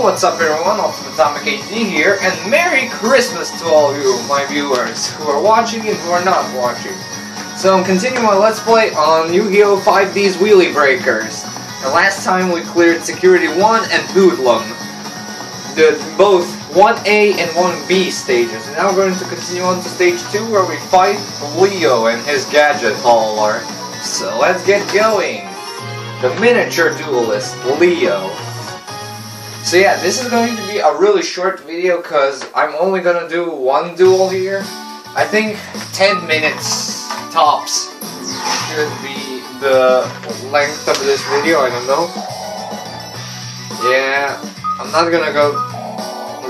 What's up everyone, Ultimate Tomek HD here, and Merry Christmas to all you, my viewers, who are watching and who are not watching. So I'm continuing my Let's Play on Yu-Gi-Oh! 5D's Wheelie Breakers. The last time we cleared Security 1 and Hoodlum. The both 1A and 1B stages. And now we're going to continue on to stage 2 where we fight Leo and his gadget hauler. So let's get going! The miniature duelist, Leo. So yeah, this is going to be a really short video because I'm only gonna do one duel here. I think 10 minutes tops should be the length of this video, I don't know. Yeah, I'm not gonna go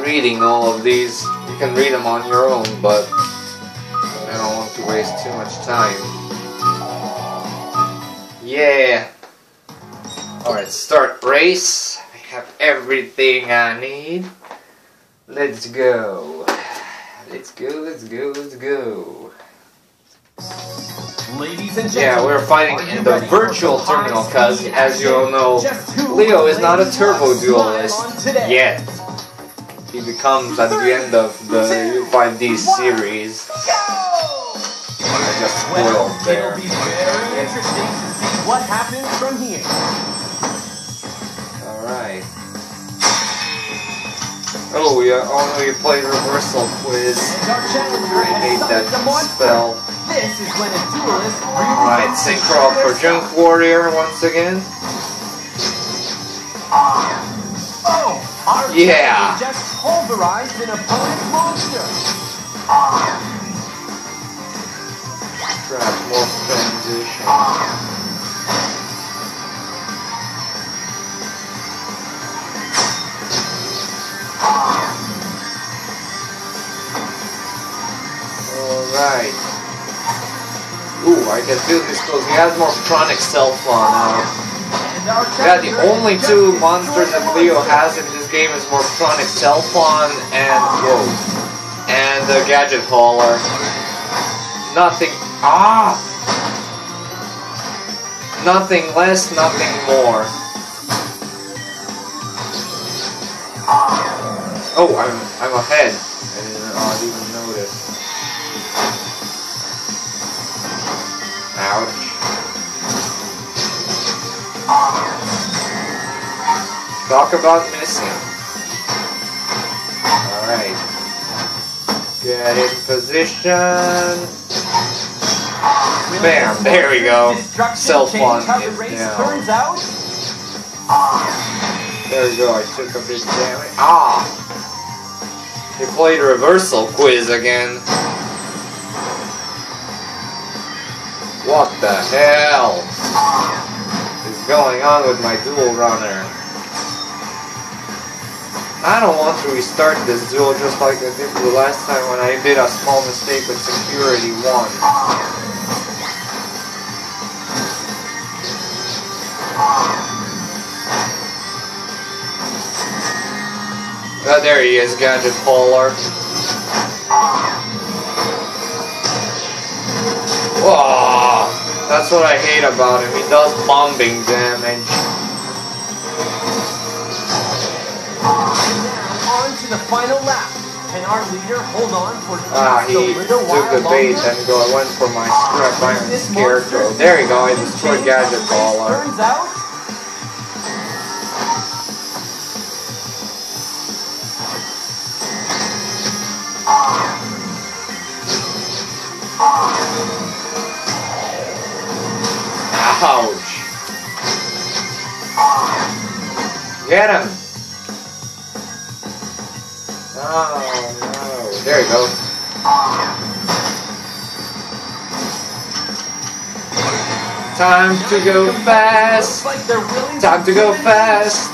reading all of these. You can read them on your own, but I don't want to waste too much time. Yeah. Alright, start race. Have everything I need. Let's go. Let's go, let's go, let's go. Ladies and gentlemen, Yeah, we're fighting in the virtual terminal because, as you all know, Leo is not a turbo duelist yet. He becomes at the end of the U5D series. Go! I just spoiled there. it'll be very interesting to see what happens from here. Oh, yeah, oh, you played reversal quiz. Summoned the that spell. Alright, synchro for Junk Warrior once again. Yeah. just an monster. Trap Morphtransition. Alright. Ooh, I can feel this close. He has more chronic self on now. Yeah, the only two monsters that Leo has in this game is more chronic Selfon and whoa, and the gadget hauler. Nothing. Ah. Nothing less, nothing more. Oh, I'm I'm ahead. I didn't, didn't Ouch. Talk about missing. Alright. Get in position. Bam, there we go. Celfon turns out? There we go, I took a big damage. Ah! He played reversal quiz again. What the hell is going on with my duel runner? I don't want to restart this duel just like I did the last time when I did a small mistake with security 1. Oh, there he is, Gadget Hauler. Whoa! That's what I hate about him. He does bombing damage. And now on to the final lap. Can our leader hold on for Ah, he took the bait and go, went for my scrap iron scarecrow. There you go, I destroyed Gadget Hauler. Turns out, Ouch! Get him! Oh no. There you go. Time to go fast! Time to go fast!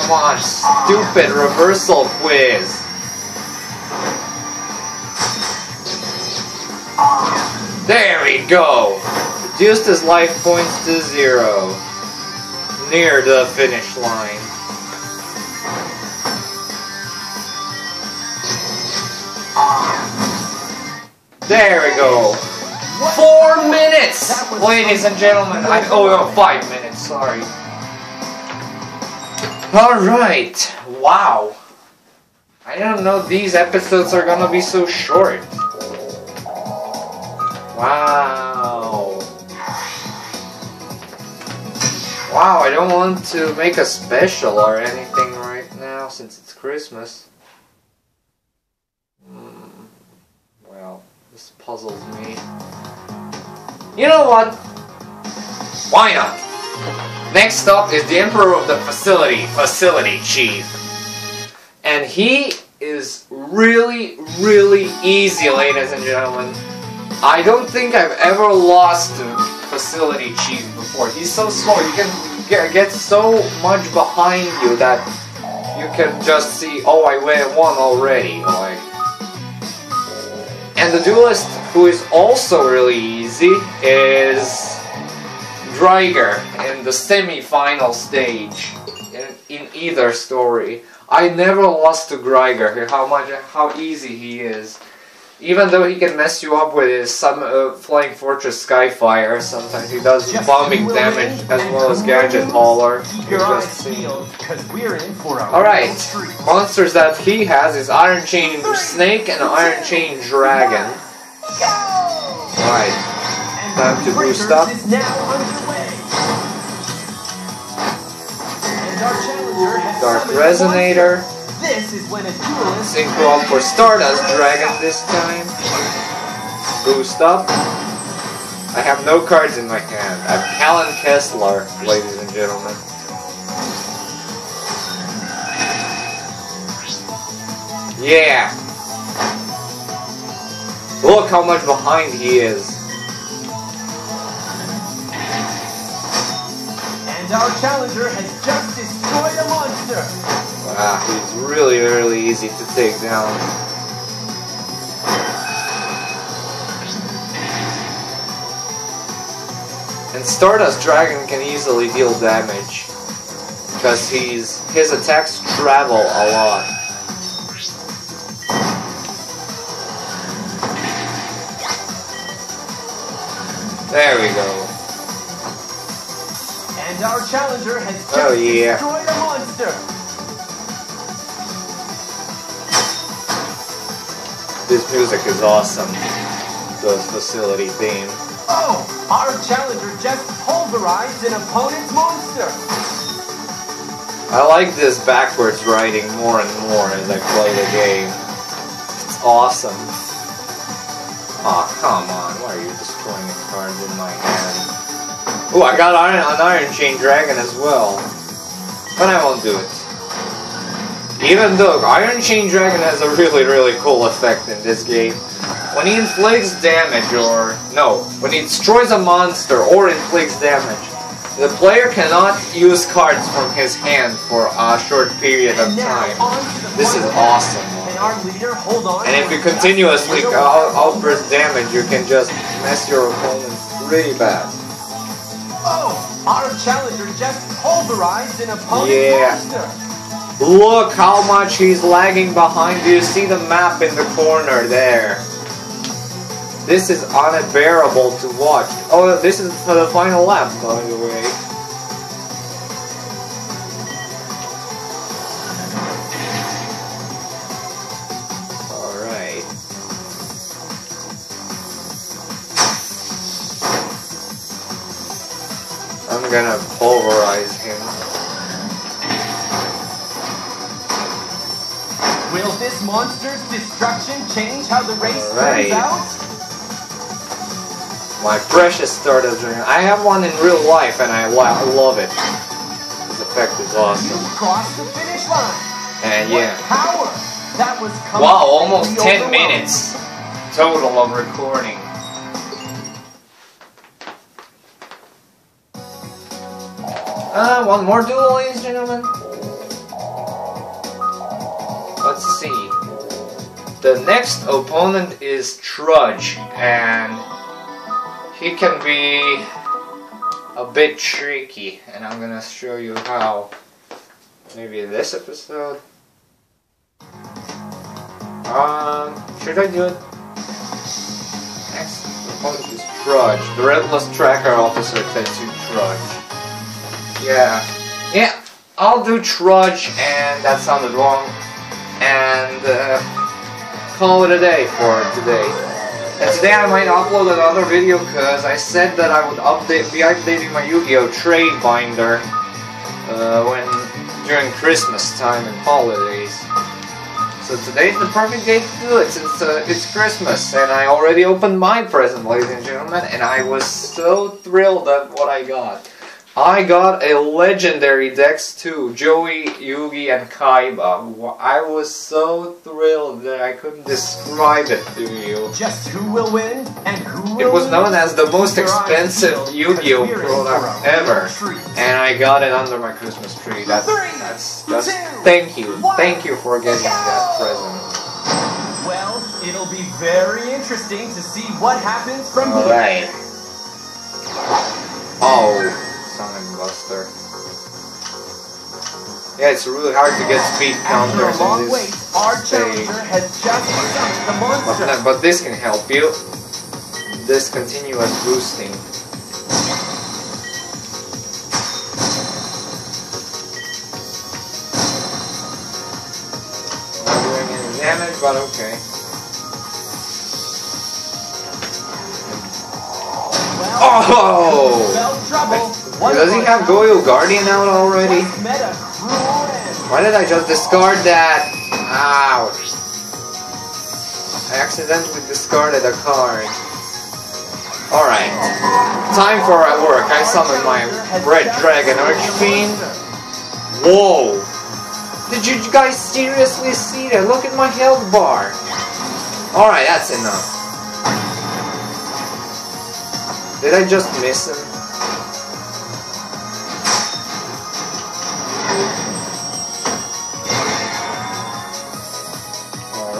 Come on, stupid reversal quiz! Go! Reduced his life points to zero. Near the finish line. There we go. Four minutes! Ladies and gentlemen, I oh no, five minutes, sorry. Alright, wow. I didn't know these episodes are gonna be so short. Wow. Wow, I don't want to make a special or anything right now since it's Christmas. Hmm, well, this puzzles me. You know what? Why not? Next up is the Emperor of the Facility, Facility Chief. And he is really, really easy, ladies and gentlemen. I don't think I've ever lost to Facility Chief before. He's so small, you can get, so much behind you that you can just see, oh, I win one already. Like, and the duelist who is also really easy is Greiger in the semi-final stage in, in either story. I never lost to Greiger. How much, how easy he is. Even though he can mess you up with his some uh, Flying Fortress Skyfire, sometimes he does Just bombing damage as well as Gadget? Hauler. Keep You your eyes just see. peeled, because we're in for a Alright, monsters that he has is Iron Chain Snake and Iron Chain Dragon. Right. And Time to boost up. now underway. And our Dark Resonator. Synchro for Stardust Dragon this time. Boost up. I have no cards in my hand. I'm Callan Kessler, ladies and gentlemen. Yeah. Look how much behind he is. Our challenger has just destroyed a monster. Wow, he's really, really easy to take down. And Stardust Dragon can easily deal damage because he's his attacks travel a lot. There we go. And our challenger has oh, just Oh, yeah. destroyed a monster. This music is awesome. The facility theme. Oh, our challenger just pulverized an opponent's monster. I like this backwards writing more and more as I play the game. It's awesome. Aw, come on. Why are you destroying the cards in my hand? Oh, I got iron, an Iron Chain Dragon as well. But I won't do it. Even though Iron Chain Dragon has a really, really cool effect in this game. When he inflicts damage or... No, when he destroys a monster or inflicts damage, the player cannot use cards from his hand for a short period of time. on to the This is awesome. And our leader, hold on. And if you continuously With a out- wild- outburst damage, you can just mess your opponent really bad. Our challenger just pulverized an opponent's Yeah. monster. Look how much he's lagging behind. You see the map in the corner there? This is unbearable to watch. Oh, this is for the final lap, by the way. I'm gonna pulverize him. Will this monster's destruction change how the race Alright. turns out? My precious Stardust Dragon. I have one in real life and I, I love it. This effect is You awesome. crossed the finish line. And What yeah. power! That was Wow, almost 10 minutes total of recording. Uh, one more duel, ladies and gentlemen. Let's see. The next opponent is Trudge, and he can be a bit tricky, and I'm gonna show you how. Maybe in this episode. Um, should I do it? Next opponent is Trudge. The Relentless Tracker Officer Tetsu Trudge. Yeah. Yeah, I'll do Trudge, and that sounded wrong. And uh, call it a day for today. And today I might upload another video because I said that I would update, be updating my Yu-Gi-Oh! trade binder uh, when during Christmas time and holidays. So today's the perfect day to do it since uh, it's Christmas and I already opened my present, ladies and gentlemen, and I was so thrilled at what I got. I got a legendary Decks too, Joey, Yugi, and Kaiba. I was so thrilled that I couldn't describe it to you. Just who will win and who will It was known as the most expensive Yu-Gi-Oh product ever, and I got it under my Christmas tree. That's that's that's. Thank you, thank you for getting that present. Well, it'll be very interesting to see what happens from All here. right. Oh, Buster. Yeah, it's really hard to get speed counters in this our stage. challenger has just sunk the But, monster. no- but this can help you. This continuous boosting. Not doing any damage, but okay. Well, Oh! Does he have. Goyo Guardian out already? Why did I just discard that? Ouch. I accidentally discarded a card. Alright. Time for at work. I summon my Red Dragon Archfiend. Whoa! Did you guys seriously see that? Look at my health bar. Alright, that's enough. Did I just miss him?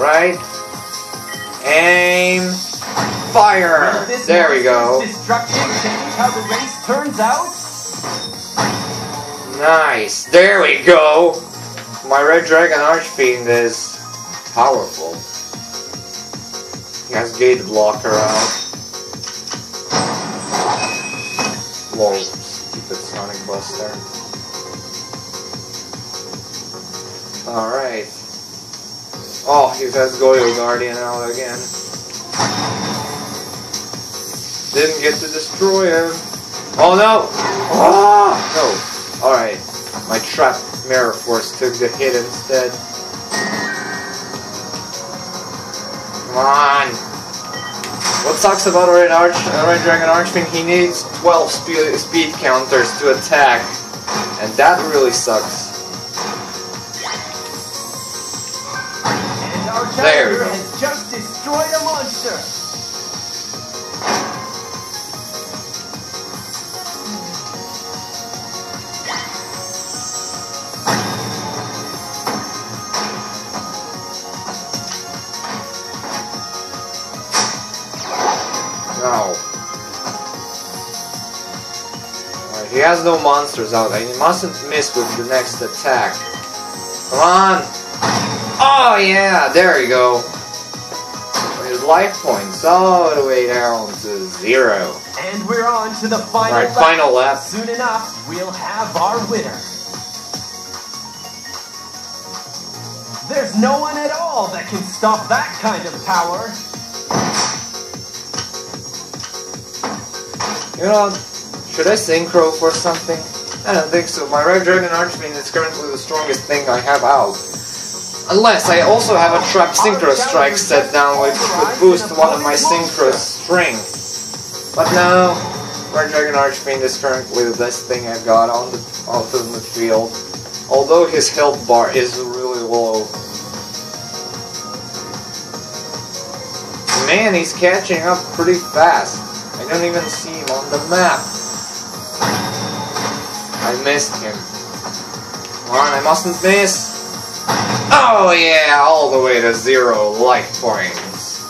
Alright. Aim. Fire! There we go. Destruction change how the race turns out? Nice. There we go. My Red Dragon Archfiend is powerful. He has Gate Blocker out. Whoa, stupid Sonic Buster. Alright. Oh, he has Goyo Guardian out again. Didn't get to destroy him. Oh no! Oh! No. Alright. My trap mirror force took the hit instead. Come on! What sucks about Red Arch, uh, Red Dragon Archfiend, he needs 12 speed, speed counters to attack. And that really sucks. Our There we go. has just destroyed a monster. No. Alright, uh, he has no monsters out, he mustn't miss with the next attack. Come on! Oh yeah, there you go. His life points all the way down to zero. And we're on to the final Alright, lap. final lap. Soon enough, we'll have our winner. There's no one at all that can stop that kind of power. You know, should I synchro for something? I don't think so. My Red Dragon Archfiend is currently the strongest thing I have out. Unless I also have a Trap Synchro Strike set down which would boost one of my Synchro strength. But no, Red Dragon Archfiend is currently the best thing I've got on the ultimate field. Although his health bar is really low. Man, he's catching up pretty fast. I don't even see him on the map. I missed him. Come on, I mustn't miss. Oh yeah, all the way to zero life points.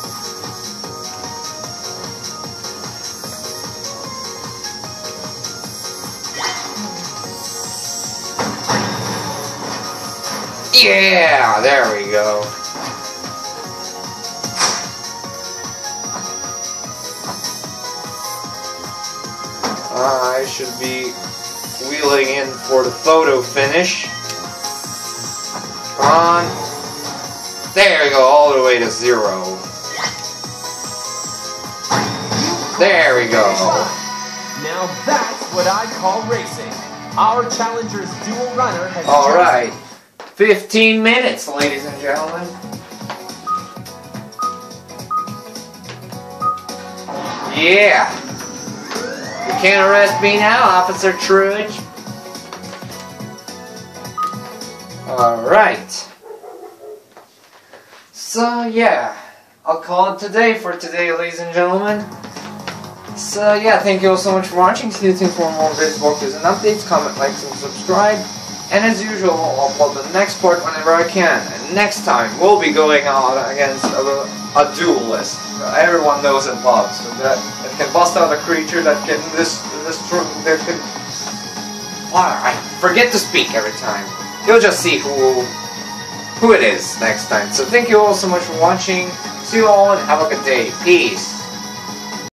Yeah, there we go. I should be wheeling in for the photo finish. There we go, all the way to zero. There we go. Now that's what I call racing. Our challenger's duel runner has All just- 15 minutes, ladies and gentlemen. Yeah. You can't arrest me now, Officer Trudge. Alright. So, yeah. I'll call it today for today, ladies and gentlemen. So, yeah, thank you all so much for watching. You tuned for more videos, walkthroughs, and updates. Comment, like, and subscribe. And as usual, I'll upload the next part whenever I can. And next time, we'll be going out against a, a duelist. Everyone knows in pubs that, that can bust out a creature that can this this that can. Wow, I forget to speak every time. You'll just see who who it is next time. So thank you all so much for watching. See you all and have a good day. Peace.